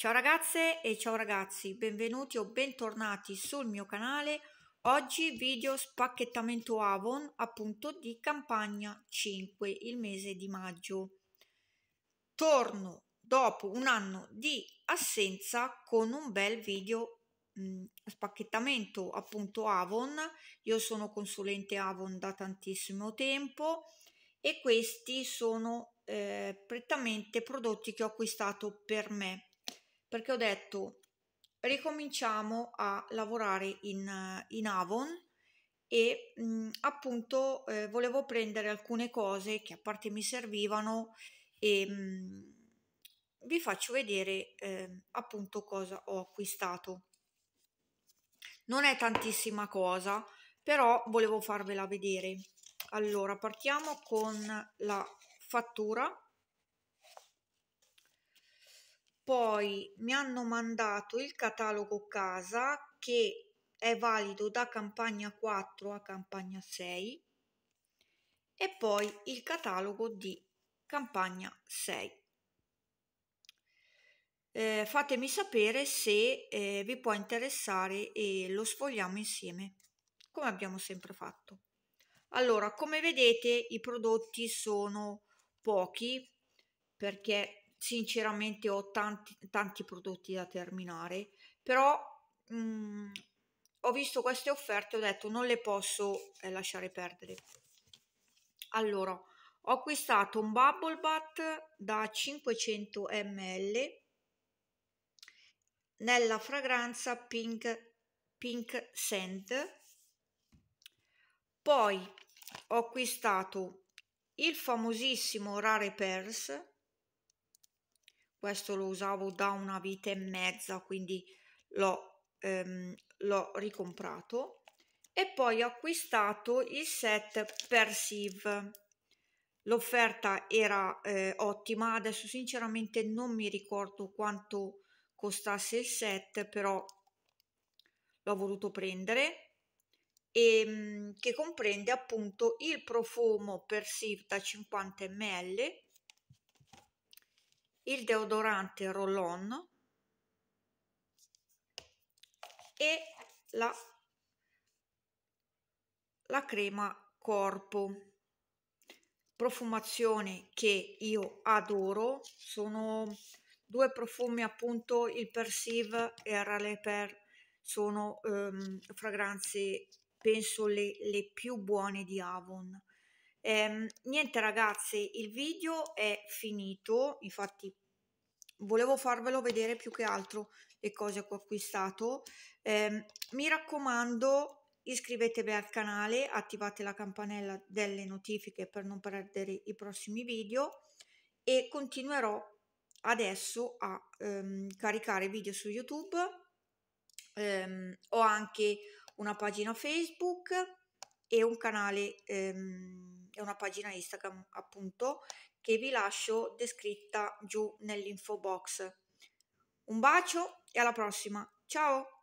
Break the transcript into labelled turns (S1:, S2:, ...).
S1: Ciao ragazze e ciao ragazzi, benvenuti o bentornati sul mio canale. Oggi video spacchettamento Avon appunto di campagna 5, il mese di maggio. Torno dopo un anno di assenza con un bel video mh, spacchettamento appunto Avon. Io sono consulente Avon da tantissimo tempo e questi sono eh, prettamente prodotti che ho acquistato per me perché ho detto ricominciamo a lavorare in, in Avon e mh, appunto eh, volevo prendere alcune cose che a parte mi servivano e mh, vi faccio vedere eh, appunto cosa ho acquistato. Non è tantissima cosa però volevo farvela vedere. Allora partiamo con la fattura poi mi hanno mandato il catalogo casa che è valido da campagna 4 a campagna 6 e poi il catalogo di campagna 6 eh, fatemi sapere se eh, vi può interessare e lo sfogliamo insieme come abbiamo sempre fatto. Allora come vedete i prodotti sono pochi perché sinceramente ho tanti, tanti prodotti da terminare, però mh, mm, ho visto queste offerte e ho detto non le posso eh, lasciare perdere. Allora, ho acquistato un Bubble Bath da 500 ml nella fragranza Pink, Pink Scent. Poi ho acquistato il famosissimo Rare Pearls questo lo usavo da una vita e mezza quindi l'ho, ehm, ricomprato. E poi ho acquistato il set Perceive. L'offerta era eh, ottima. Adesso sinceramente non mi ricordo quanto costasse il set però l'ho voluto prendere. E ehm, che comprende appunto il profumo Perceive da 50 ml il deodorante roll-on e la, la crema corpo. Profumazione che io adoro sono due profumi appunto il Perceive e il Raleigh Per sono um, fragranze penso le, le più buone di Avon. Eh, niente ragazze, il video è finito, infatti volevo farvelo vedere più che altro le cose che ho acquistato. Eh, mi raccomando iscrivetevi al canale, attivate la campanella delle notifiche per non perdere i prossimi video e continuerò adesso a ehm, caricare video su YouTube. Ehm, ho anche una pagina Facebook e un canale ehm, è una pagina Instagram appunto che vi lascio descritta giù nell'info box. Un bacio e alla prossima. Ciao!